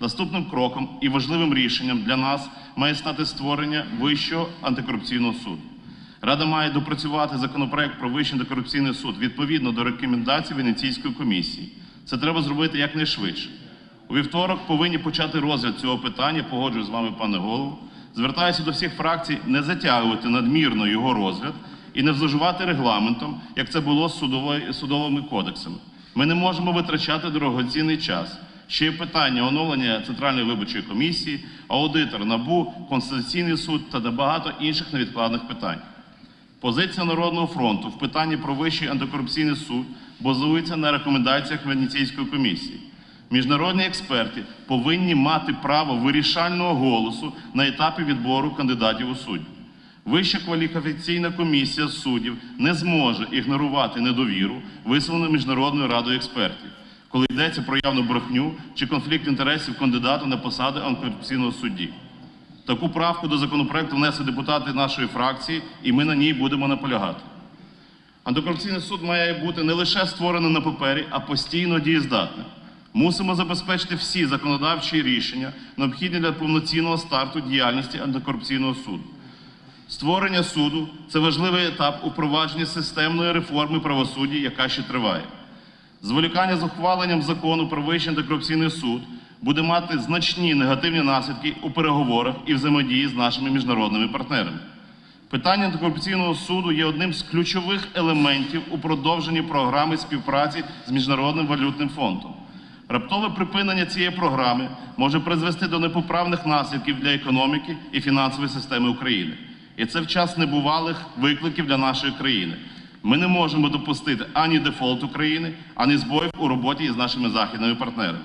Наступним кроком і важливим рішенням для нас має стати створення Вищого антикорупційного суду. Рада має допрацювати законопроект про Вищий антикорупційний суд відповідно до рекомендацій Венеційської комісії. Це треба зробити якнайшвидше. У вівторок повинні почати розгляд цього питання. Погоджую з вами, пане голову. Звертаюся до всіх фракцій не затягувати надмірно його розгляд і не зловживати регламентом, як це було з судовими кодексами. Ми не можемо витрачати дорогоцінний час. Ще є питання оновлення Центральної виборчої комісії, аудитор НАБУ, Конституційний суд та багато інших невідкладних питань. Позиція Народного фронту в питанні про Вищий антикорупційний суд базується на рекомендаціях Венеційської комісії. Міжнародні експерти повинні мати право вирішального голосу на етапі відбору кандидатів у судді. Вища кваліфікаційна комісія суддів не зможе ігнорувати недовіру, висловлену Міжнародною радою експертів, коли йдеться про явну брехню чи конфлікт інтересів кандидата на посади антикорупційного судді. Таку правку до законопроекту внесли депутати нашої фракції, і ми на ній будемо наполягати. Антикорупційний суд має бути не лише створений на папері, а постійно дієздатним. Мусимо забезпечити всі законодавчі рішення, необхідні для повноцінного старту діяльності антикорупційного суду. Створення суду це важливий етап у провадженні системної реформи правосуддя, яка ще триває. Зволікання з ухваленням закону про Вищий антикорупційний суд буде мати значні негативні наслідки у переговорах і взаємодії з нашими міжнародними партнерами. Питання антикорупційного суду є одним з ключових елементів у продовженні програми співпраці з Міжнародним валютним фондом. Раптове припинення цієї програми може призвести до непоправних наслідків для економіки і фінансової системи України. І це в час небувалих викликів для нашої країни. Ми не можемо допустити ані дефолт України, ані збоїв у роботі із нашими західними партнерами.